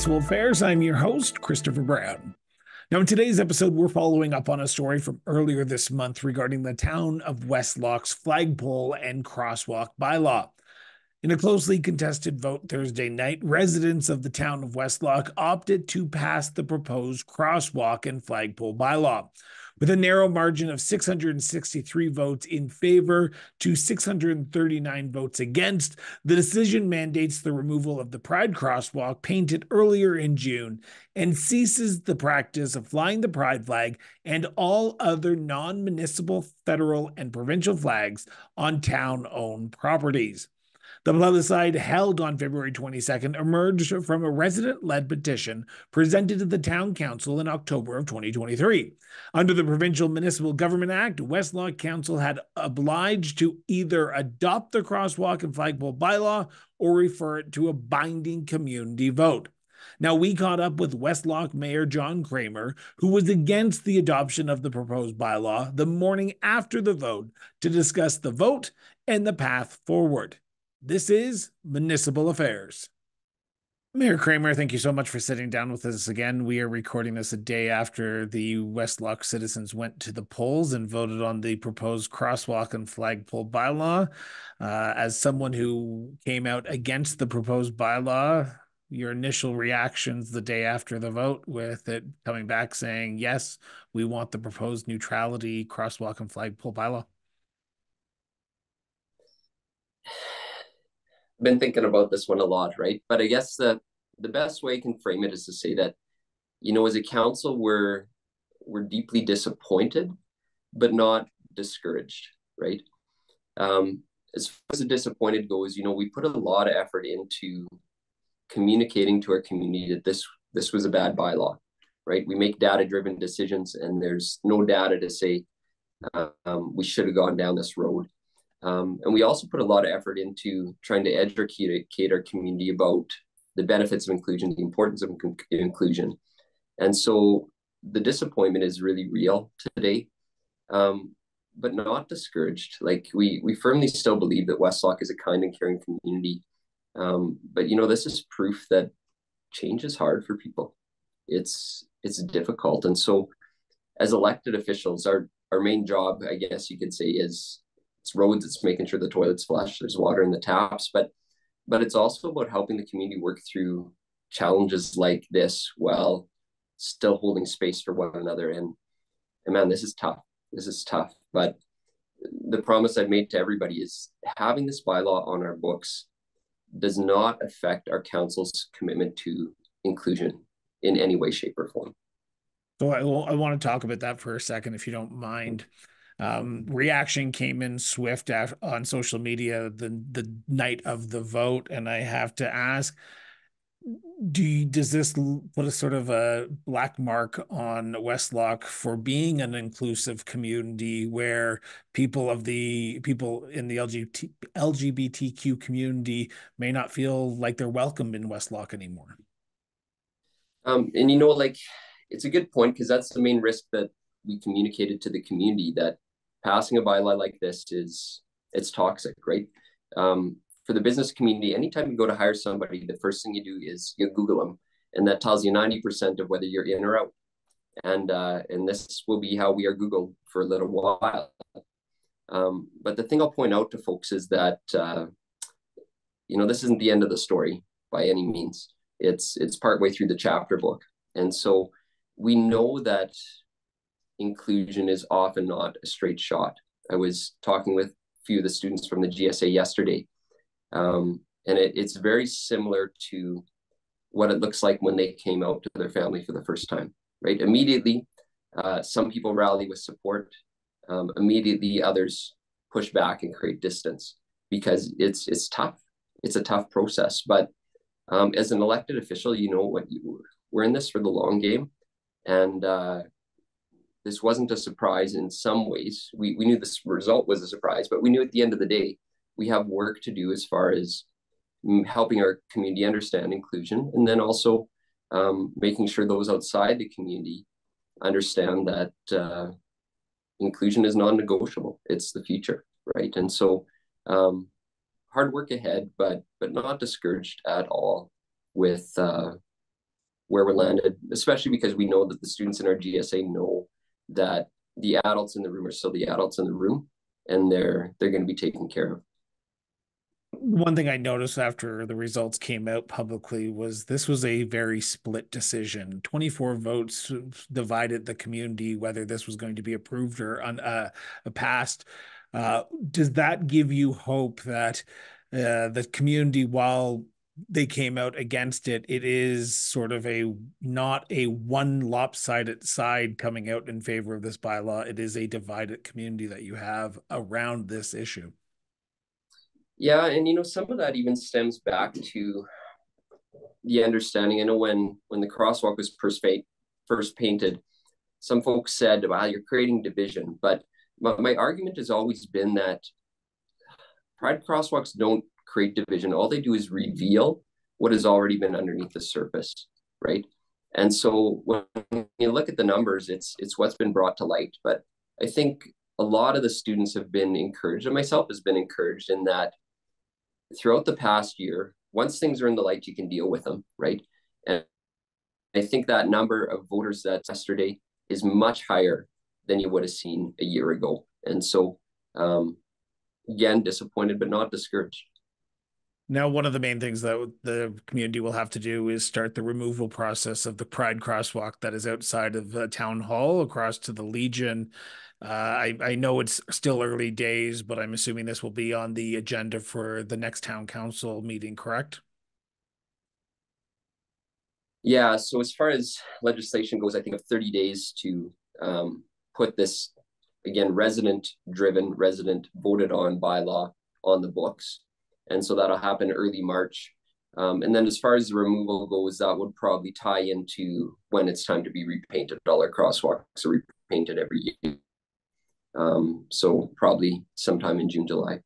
Municipal Affairs. I'm your host, Christopher Brown. Now, in today's episode, we're following up on a story from earlier this month regarding the town of Westlock's flagpole and crosswalk bylaw. In a closely contested vote Thursday night, residents of the town of Westlock opted to pass the proposed crosswalk and flagpole bylaw with a narrow margin of 663 votes in favor to 639 votes against. The decision mandates the removal of the Pride crosswalk painted earlier in June and ceases the practice of flying the Pride flag and all other non municipal, federal, and provincial flags on town owned properties. The plebiscite held on February 22nd emerged from a resident led petition presented to the town council in October of 2023. Under the Provincial Municipal Government Act, Westlock Council had obliged to either adopt the crosswalk and flagpole bylaw or refer it to a binding community vote. Now, we caught up with Westlock Mayor Jon Kramer, who was against the adoption of the proposed bylaw the morning after the vote to discuss the vote and the path forward. This is Municipal Affairs. Mayor Kramer, thank you so much for sitting down with us again. We are recording this a day after the Westlock citizens went to the polls and voted on the proposed crosswalk and flagpole bylaw. Uh, as someone who came out against the proposed bylaw, your initial reactions the day after the vote with it coming back saying, yes, we want the proposed neutrality crosswalk and flagpole bylaw? Been thinking about this one a lot, right? But I guess the the best way I can frame it is to say that, you know, as a council, we're we're deeply disappointed, but not discouraged, right? Um, as far as the disappointed goes, you know, we put a lot of effort into communicating to our community that this this was a bad bylaw, right? We make data driven decisions, and there's no data to say um, we should have gone down this road. Um, and we also put a lot of effort into trying to educate our community about the benefits of inclusion, the importance of inclusion. And so the disappointment is really real today, um, but not discouraged. Like we we firmly still believe that Westlock is a kind and caring community. Um, but you know, this is proof that change is hard for people. It's it's difficult. And so as elected officials, our our main job, I guess you could say, is it's roads, it's making sure the toilets flush, there's water in the taps, but but it's also about helping the community work through challenges like this while still holding space for one another. And, and man, this is tough. This is tough. But the promise I've made to everybody is having this bylaw on our books does not affect our council's commitment to inclusion in any way, shape, or form. So I, I want to talk about that for a second, if you don't mind. Um, reaction came in swift af- on social media the the night of the vote, and I have to ask: Do you, does this put a sort of a black mark on Westlock for being an inclusive community where people of the people in the LGBT, LGBTQ community may not feel like they're welcome in Westlock anymore? Um, and you know, like it's a good point because that's the main risk that we communicated to the community that passing a bylaw like this is it's toxic, right? Um, for the business community, anytime you go to hire somebody, the first thing you do is you Google them, and that tells you ninety percent of whether you're in or out. And uh, and this will be how we are Googled for a little while. Um, but the thing I'll point out to folks is that uh, you know this isn't the end of the story by any means. It's it's partway through the chapter book, and so we know that inclusion is often not a straight shot. I was talking with a few of the students from the GSA yesterday, um, and it, it's very similar to what it looks like when they came out to their family for the first time, right? Immediately, uh, some people rally with support. Um, immediately, others push back and create distance because it's it's tough. It's a tough process, but um, as an elected official, you know what you, we're in this for the long game, and uh, this wasn't a surprise in some ways. We, we knew this result was a surprise, but we knew at the end of the day, we have work to do as far as helping our community understand inclusion and then also um, making sure those outside the community understand that uh, inclusion is non-negotiable. It's the future, right? And so um, hard work ahead, but but not discouraged at all with uh, where we're landed, especially because we know that the students in our GSA know that the adults in the room are still the adults in the room and they're they're going to be taken care of one thing I noticed after the results came out publicly was this was a very split decision. 24 votes divided the community whether this was going to be approved or un, uh, passed. Uh, does that give you hope that uh, the community, while they came out against it, it is sort of a not a one lopsided side coming out in favor of this bylaw. It is a divided community that you have around this issue. Yeah, and you know, some of that even stems back to the understanding. I know when when the crosswalk was first, first painted, some folks said, "Wow, you're creating division." But my, my argument has always been that pride crosswalks don't create division. All they do is reveal what has already been underneath the surface, right? And so when you look at the numbers, it's it's what's been brought to light. But I think a lot of the students have been encouraged, and myself has been encouraged in that throughout the past year, once things are in the light, you can deal with them, right? And I think that number of voters that yesterday is much higher than you would have seen a year ago. And so, um, again, disappointed but not discouraged. Now, one of the main things that the community will have to do is start the removal process of the Pride crosswalk that is outside of the town hall across to the Legion uh, I, I know it's still early days, but I'm assuming this will be on the agenda for the next town council meeting, correct? Yeah, so as far as legislation goes, I think of 30 days to um, put this, again, resident driven, resident voted on bylaw on the books. And so that'll happen early March. Um, and then as far as the removal goes, that would probably tie into when it's time to be repainted. All our crosswalks are repainted every year. Um, so probably sometime in June, July.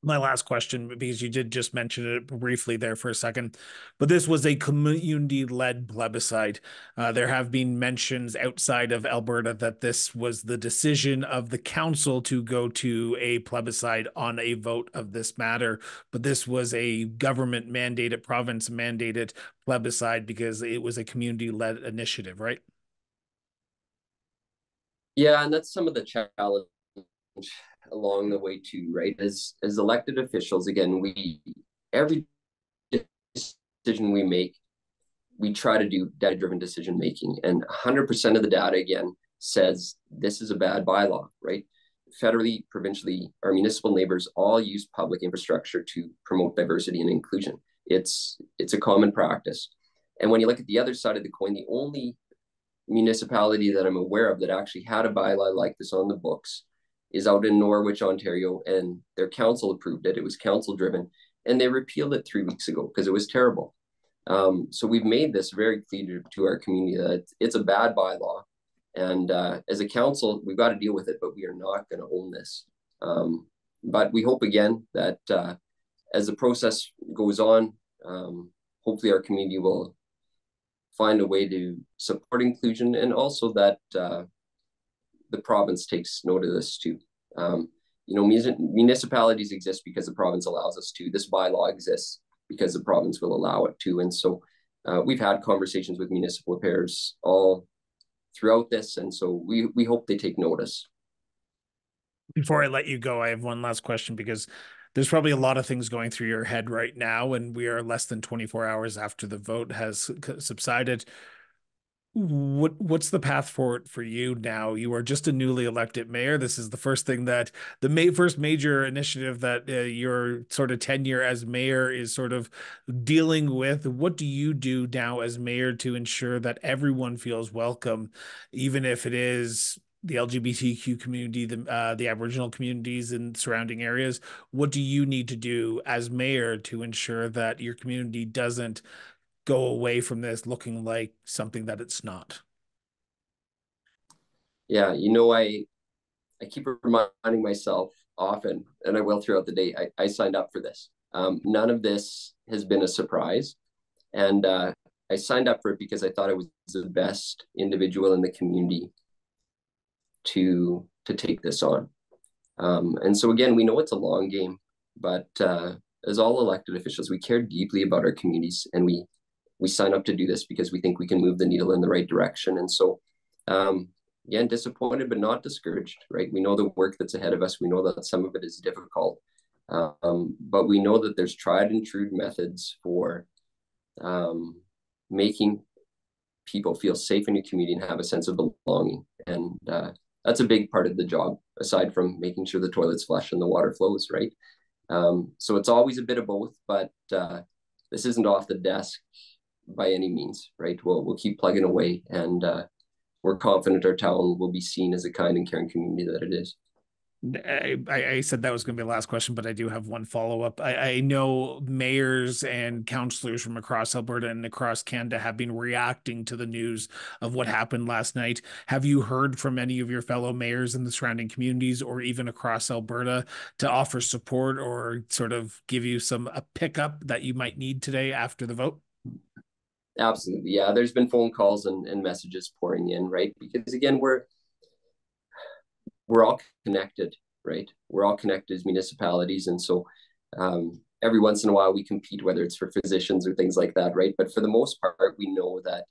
My last question, because you did just mention it briefly there for a second, but this was a community led plebiscite. Uh, there have been mentions outside of Alberta that this was the decision of the council to go to a plebiscite on a vote of this matter. But this was a government mandated, province mandated plebiscite because it was a community led initiative, right? Yeah, and that's some of the challenge along the way too, right? As as elected officials, again, we every decision we make, we try to do data driven decision making, and 100% of the data again says this is a bad bylaw, right? Federally, provincially, our municipal neighbors all use public infrastructure to promote diversity and inclusion. It's it's a common practice. And when you look at the other side of the coin, the only municipality that I'm aware of that actually had a bylaw like this on the books is out in Norwich, Ontario, and their council approved it. It was council driven, and they repealed it three weeks ago because it was terrible. Um, so we've made this very clear to our community that it's a bad bylaw, and uh, as a council, we've got to deal with it, but we are not going to own this. Um, but we hope again that uh, as the process goes on, um, hopefully our community will find a way to support inclusion and also that uh, the province takes note of this too. Um, you know, municipalities exist because the province allows us to. This bylaw exists because the province will allow it to. And so uh, we've had conversations with municipal affairs all throughout this. And so we, we hope they take notice. Before I let you go, I have one last question because there's probably a lot of things going through your head right now, and we are less than 24 hours after the vote has subsided. What what's the path forward for you now? You are just a newly elected mayor. This is the first thing that the ma- first major initiative that uh, your sort of tenure as mayor is sort of dealing with. What do you do now as mayor to ensure that everyone feels welcome, even if it is the LGBTQ community, the uh, the Aboriginal communities in surrounding areas. What do you need to do as mayor to ensure that your community doesn't go away from this looking like something that it's not? Yeah, you know, I I keep reminding myself often, and I will throughout the day. I, I signed up for this. Um, none of this has been a surprise, and uh, I signed up for it because I thought I was the best individual in the community to to take this on. Um, and so again, we know it's a long game, but uh, as all elected officials, we care deeply about our communities, and we we sign up to do this because we think we can move the needle in the right direction. And so, um, again, disappointed but not discouraged, right? We know the work that's ahead of us. We know that some of it is difficult, um, but we know that there's tried and true methods for um, making people feel safe in your community and have a sense of belonging. And uh, that's a big part of the job, aside from making sure the toilets flush and the water flows, right? Um, so it's always a bit of both, but uh, this isn't off the desk by any means, right? We'll, we'll keep plugging away and uh, we're confident our town will be seen as a kind and caring community that it is. I, I said that was going to be the last question, but I do have one follow up. I, I know mayors and councillors from across Alberta and across Canada have been reacting to the news of what happened last night. Have you heard from any of your fellow mayors in the surrounding communities or even across Alberta to offer support or sort of give you some a pickup that you might need today after the vote? Absolutely. Yeah. There's been phone calls and, and messages pouring in, right? Because again, we're we're all connected, right? We're all connected as municipalities. And so um, every once in a while we compete, whether it's for physicians or things like that, right? But for the most part, we know that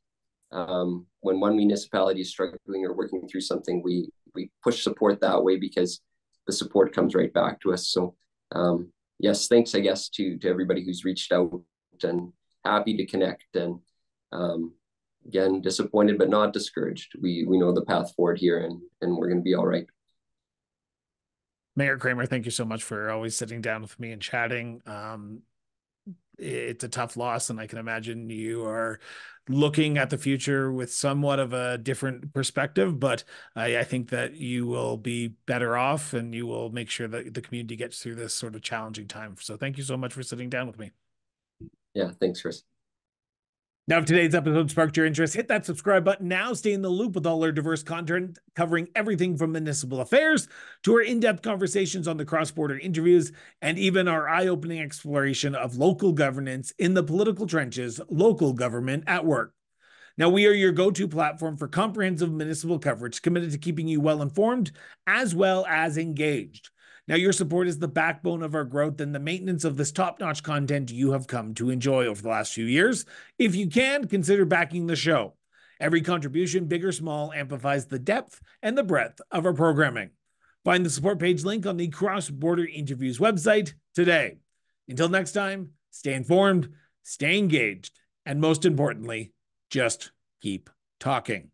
um, when one municipality is struggling or working through something, we we push support that way because the support comes right back to us. So um, yes, thanks, I guess, to to everybody who's reached out and happy to connect and um, again disappointed but not discouraged. We we know the path forward here and and we're going to be all right. Mayor Kramer, thank you so much for always sitting down with me and chatting. Um, it's a tough loss, and I can imagine you are looking at the future with somewhat of a different perspective. But I, I, think that you will be better off, and you will make sure that the community gets through this sort of challenging time. So, thank you so much for sitting down with me. Yeah, thanks, Chris. Now, if today's episode sparked your interest, hit that subscribe button now. Stay in the loop with all our diverse content covering everything from municipal affairs to our in depth conversations on the cross border interviews and even our eye opening exploration of local governance in the political trenches, local government at work. Now, we are your go to platform for comprehensive municipal coverage committed to keeping you well informed as well as engaged. Now, your support is the backbone of our growth and the maintenance of this top notch content you have come to enjoy over the last few years. If you can, consider backing the show. Every contribution, big or small, amplifies the depth and the breadth of our programming. Find the support page link on the Cross Border Interviews website today. Until next time, stay informed, stay engaged, and most importantly, just keep talking.